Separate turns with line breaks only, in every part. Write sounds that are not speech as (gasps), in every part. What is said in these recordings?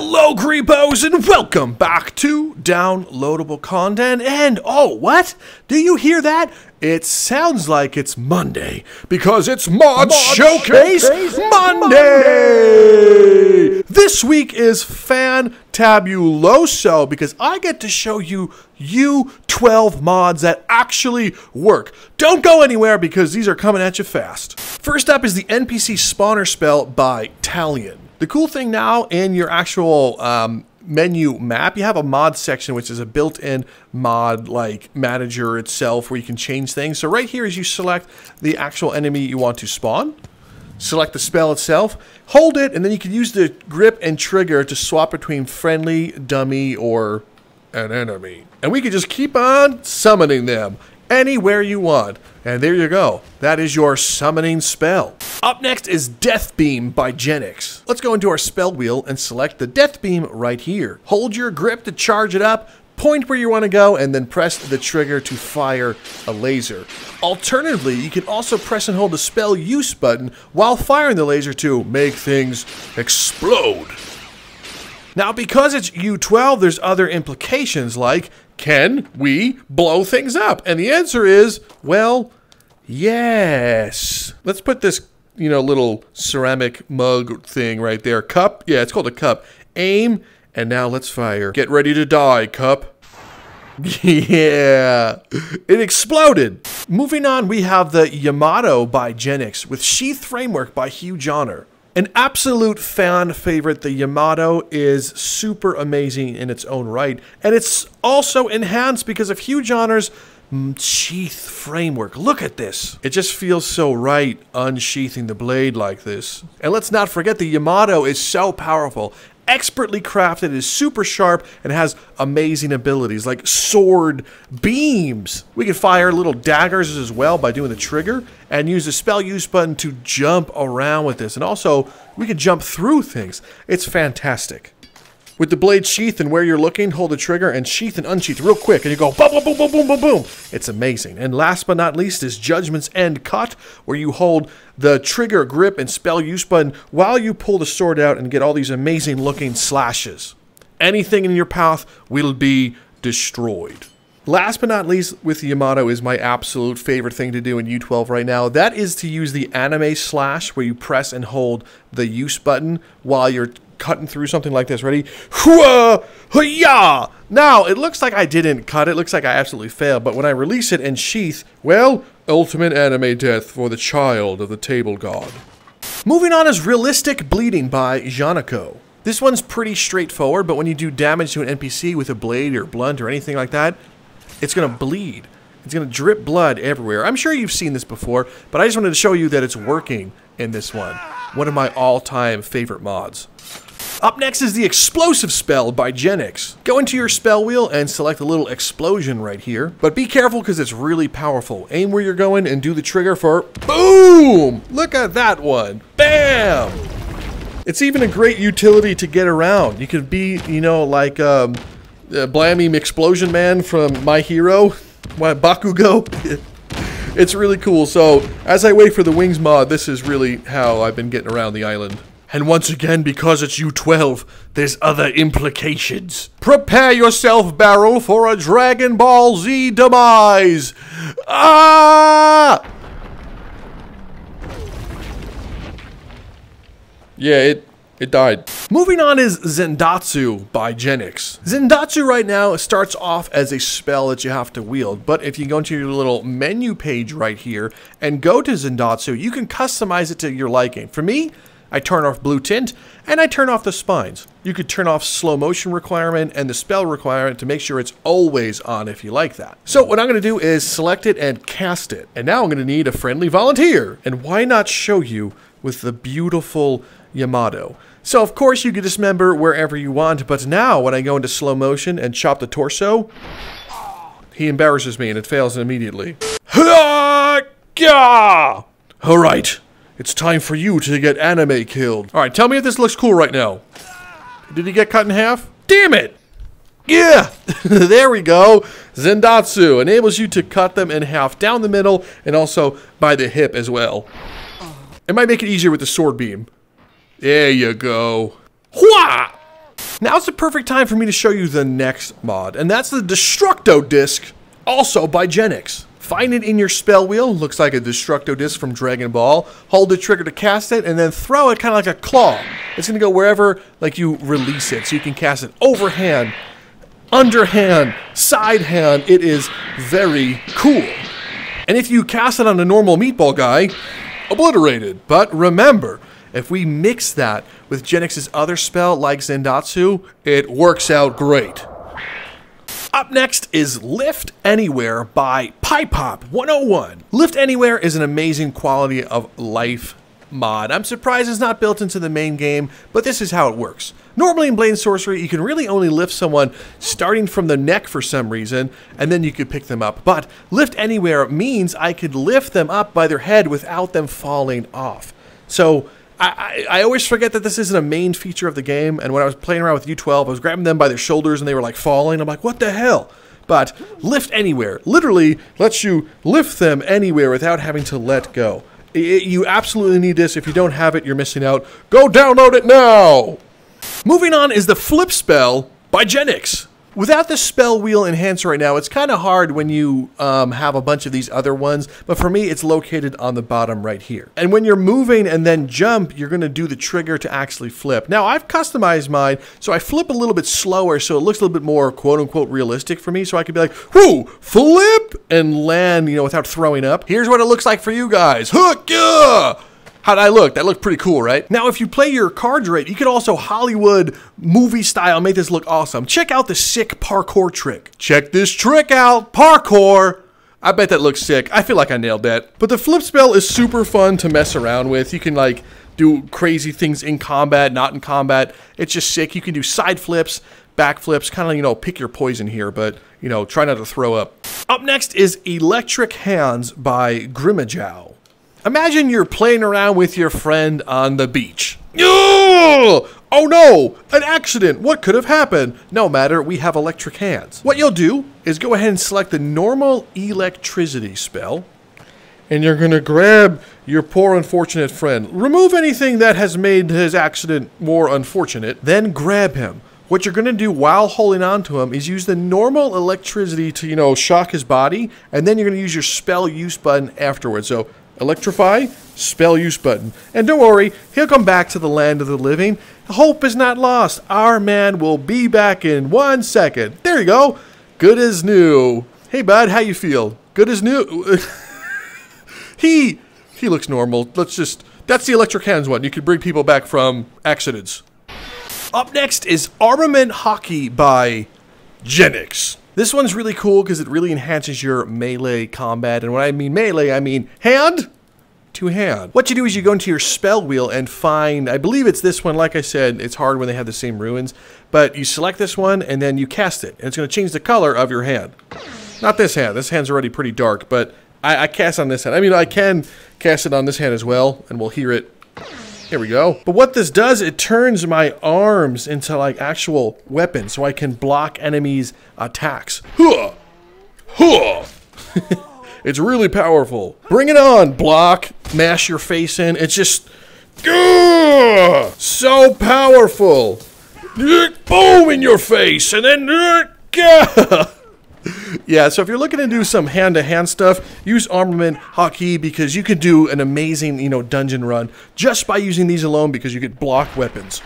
Hello, Creepos, and welcome back to downloadable content. And oh, what? Do you hear that? It sounds like it's Monday because it's Mod, Showcase,
Showcase
Monday. This week is fantabuloso because I get to show you U12 mods that actually work. Don't go anywhere because these are coming at you fast. First up is the NPC spawner spell by Talion. The cool thing now in your actual um, menu map, you have a mod section, which is a built-in mod like manager itself where you can change things. So right here is you select the actual enemy you want to spawn. Select the spell itself, hold it, and then you can use the grip and trigger to swap between friendly, dummy, or an enemy. And we can just keep on summoning them anywhere you want. And there you go. That is your summoning spell. Up next is Death Beam by Jenix. Let's go into our spell wheel and select the Death Beam right here. Hold your grip to charge it up, point where you want to go, and then press the trigger to fire a laser. Alternatively, you can also press and hold the spell use button while firing the laser to make things explode. Now, because it's U12, there's other implications like, can we blow things up? And the answer is, well, yes. Let's put this, you know, little ceramic mug thing right there. Cup? Yeah, it's called a cup. Aim, and now let's fire. Get ready to die, cup. (laughs) Yeah, it exploded. Moving on, we have the Yamato by Jenix with Sheath Framework by Hujohner. An absolute fan favorite, the Yamato is super amazing in its own right, and it's also enhanced because of Hujohner's mm, sheath framework. Look at this. It just feels so right unsheathing the blade like this. And let's not forget the Yamato is so powerful expertly crafted, is super sharp, and has amazing abilities like sword beams. We can fire little daggers as well by doing the trigger and use the spell use button to jump around with this. And also, we can jump through things. It's fantastic. With the blade sheath and where you're looking, hold the trigger and sheath and unsheath real quick, and you go boom, boom, boom, boom, boom, boom, boom. It's amazing. And last but not least is Judgment's End Cut, where you hold the trigger, grip, and spell use button while you pull the sword out and get all these amazing looking slashes. Anything in your path will be destroyed. Last but not least, with Yamato is my absolute favorite thing to do in U12 right now. That is to use the anime slash, where you press and hold the use button while you're cutting through something like this. Ready? Now, it looks like I didn't cut. It looks like I absolutely failed. But when I release it and sheath, well, ultimate anime death for the child of the table god. Moving on is Realistic Bleeding by Janako. This one's pretty straightforward, but when you do damage to an NPC with a blade or blunt or anything like that, it's going to bleed. It's going to drip blood everywhere. I'm sure you've seen this before, but I just wanted to show you that it's working in this one. One of my all-time favorite mods. Up next is the Explosive Spell by Jenix. Go into your spell wheel and select a little explosion right here, but be careful because it's really powerful. Aim where you're going and do the trigger for BOOM! Look at that one. Bam! It's even a great utility to get around. You could be, you know, like um, uh, Blammy Explosion Man from My Hero, what, Bakugo. (laughs) it's really cool. So, as I wait for the Wings mod, this is really how I've been getting around the island. And once again, because it's U12, there's other implications. Prepare yourself, Barrel, for a Dragon Ball Z demise! Ah! Yeah, it it died. Moving on is Zandatsu by Jenix. Zandatsu right now starts off as a spell that you have to wield, but if you go into your little menu page right here and go to Zandatsu, you can customize it to your liking. For me, I turn off blue tint, and I turn off the spines. You could turn off slow motion requirement and the spell requirement to make sure it's always on if you like that. So what I'm going to do is select it and cast it. And now I'm going to need a friendly volunteer. And why not show you with the beautiful Yamato? So of course you can dismember wherever you want, but now when I go into slow motion and chop the torso, he embarrasses me and it fails immediately. Alright, it's time for you to get anime killed. Alright, tell me if this looks cool right now. Did he get cut in half? Damn it! Yeah! (laughs) there we go! Zandatsu enables you to cut them in half down the middle and also by the hip as well. It might make it easier with the sword beam. There you go. Hua! Now's the perfect time for me to show you the next mod, and that's the Destructo Disc, also by Jenix. Find it in your spell wheel, looks like a Destructo Disc from Dragon Ball. Hold the trigger to cast it, and then throw it kind of like a claw. It's going to go wherever like you release it, so you can cast it overhand, underhand, side hand. It is very cool. And if you cast it on a normal meatball guy, obliterated. But remember, if we mix that with Jenix's other spell like Zandatsu, it works out great. Up next is Lift Anywhere by Pop 101. Lift Anywhere is an amazing quality of life mod. I'm surprised it's not built into the main game, but this is how it works. Normally in Blade Sorcery, you can really only lift someone starting from the neck for some reason, and then you could pick them up. But Lift Anywhere means I could lift them up by their head without them falling off. So I, I, always forget that this isn't a main feature of the game, and when I was playing around with U12, I was grabbing them by their shoulders and they were like falling. I'm like, what the hell? But Lift Anywhere literally lets you lift them anywhere without having to let go. It, you absolutely need this. If you don't have it, you're missing out. Go download it now! Moving on is the Flip Spell by Jenix. Without the spell wheel enhancer right now, it's kind of hard when you um, have a bunch of these other ones, but for me, it's located on the bottom right here. And when you're moving and then jump, you're to do the trigger to actually flip. Now, I've customized mine, so I flip a little bit slower, so it looks a little bit more quote-unquote realistic for me, so I could be like, whoo, flip, and land, you know, without throwing up. Here's what it looks like for you guys. Hook, yeah! How'd I look? That looked pretty cool, right? Now, if you play your cards right, you could also Hollywood movie style make this look awesome. Check out the sick parkour trick. Check this trick out, parkour. I bet that looks sick. I feel like I nailed that. But the flip spell is super fun to mess around with. You can like do crazy things in combat, not in combat. It's just sick. You can do side flips, back flips, kind of, you know, pick your poison here, but, you know, try not to throw up. Up next is Electric Hands by Grimmajow. Imagine you're playing around with your friend on the beach. Oh no! An accident! What could have happened? No matter, we have electric hands. What you'll do is go ahead and select the normal electricity spell, and you're gonna grab your poor unfortunate friend. Remove anything that has made his accident more unfortunate, then grab him. What you're gonna do while holding on to him is use the normal electricity to, you know, shock his body, and then you're gonna use your spell use button afterwards. So Electrify, spell use button. And don't worry, he'll come back to the land of the living. Hope is not lost. Our man will be back in one second. There you go. Good as new. Hey, bud, how you feel? Good as new. (laughs) he he looks normal. Let's just that's the electric hands one. You can bring people back from accidents. Up next is Armament Haki by Jenix. This one's really cool because it really enhances your melee combat. And when I mean melee, I mean hand to hand. What you do is you go into your spell wheel and find, I believe it's this one. Like I said, it's hard when they have the same ruins. But you select this one and then you cast it. And it's going to change the color of your hand. Not this hand. This hand's already pretty dark. But I, I cast on this hand. I mean, I can cast it on this hand as well. And we'll hear it here we go. But what this does, it turns my arms into like actual weapons so I can block enemies' attacks. Huh! Huh! (laughs) it's really powerful. Bring it on, block, mash your face in. It's just so powerful. Boom in your face and then uh, yeah, so if you're looking to do some hand-to-hand stuff, use Armament Haki because you could do an amazing, you know, dungeon run just by using these alone because you get block weapons.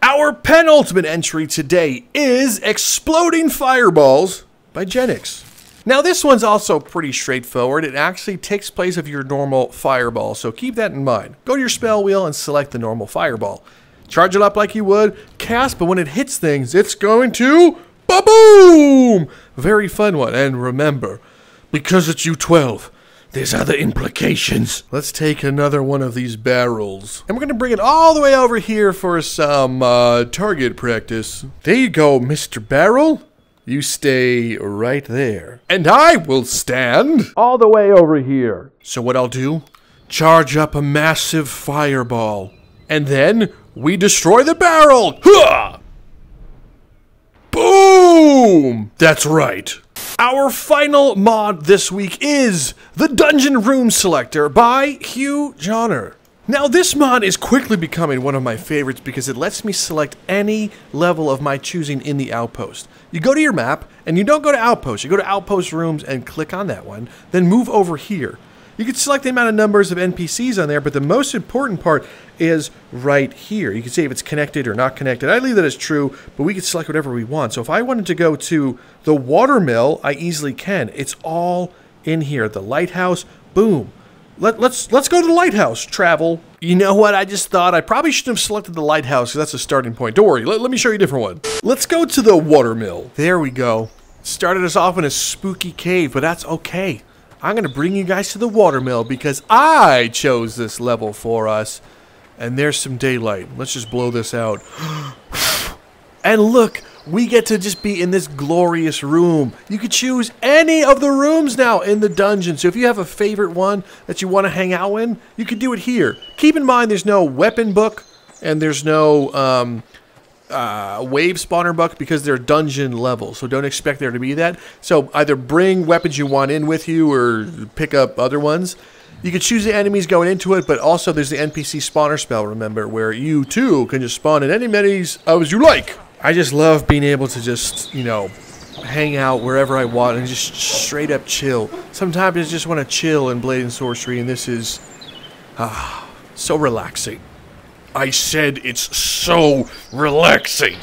Our penultimate entry today is Exploding Fireballs by Jenix. Now this one's also pretty straightforward. It actually takes place of your normal fireball, so keep that in mind. Go to your spell wheel and select the normal fireball. Charge it up like you would, cast, but when it hits things, it's going to Ba-boom! Very fun one. And remember, because it's U12, there's other implications. Let's take another one of these barrels. And we're gonna bring it all the way over here for some uh, target practice. There you go, Mr. Barrel. You stay right there. And I will stand all the way over here. So what I'll do, charge up a massive fireball. And then we destroy the barrel. Huh! Boom! That's right. Our final mod this week is the Dungeon Room Selector by Hujohner. Now this mod is quickly becoming one of my favorites because it lets me select any level of my choosing in the outpost. You go to your map and you don't go to outpost, you go to outpost rooms and click on that one, then move over here. You can select the amount of numbers of NPCs on there, but the most important part is right here. You can see if it's connected or not connected. I leave that as true, but we can select whatever we want. So if I wanted to go to the watermill, I easily can. It's all in here. The lighthouse, boom. Let, let's let's go to the lighthouse. Travel. You know what? I just thought I probably shouldn't have selected the lighthouse because that's a starting point. Don't worry. Let, let me show you a different one. Let's go to the watermill. There we go. Started us off in a spooky cave, but that's okay. I'm going to bring you guys to the watermill because I chose this level for us. And there's some daylight. Let's just blow this out. (gasps) and look, we get to just be in this glorious room. You could choose any of the rooms now in the dungeon. So if you have a favorite one that you want to hang out in, you could do it here. Keep in mind there's no weapon book and there's no um, uh, wave spawner buck because they're dungeon level, so don't expect there to be that. So either bring weapons you want in with you or pick up other ones. You can choose the enemies going into it, but also there's the NPC spawner spell, remember, where you too can just spawn in any enemies as you like. I just love being able to just, you know, hang out wherever I want and just straight up chill. Sometimes I just want to chill in Blade and Sorcery, and this is ah, so relaxing. I said it's so relaxing.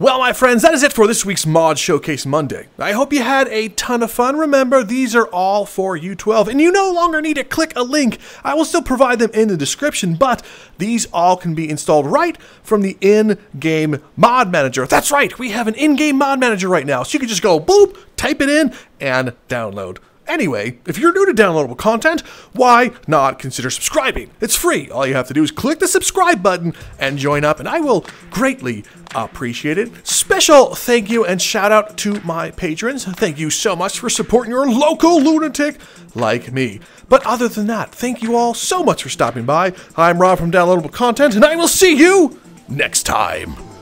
Well, my friends, that is it for this week's Mod Showcase Monday. I hope you had a ton of fun. Remember, these are all for U12, and you no longer need to click a link. I will still provide them in the description, but these all can be installed right from the in-game mod manager. That's right, we have an in-game mod manager right now, so you can just go boop, type it in, and download. Anyway, if you're new to downloadable content, why not consider subscribing? It's free. All you have to do is click the subscribe button and join up, and I will greatly appreciate it. Special thank you and shout out to my patrons. Thank you so much for supporting your local lunatic like me. But other than that, thank you all so much for stopping by. I'm Rob from Downloadable Content, and I will see you next time.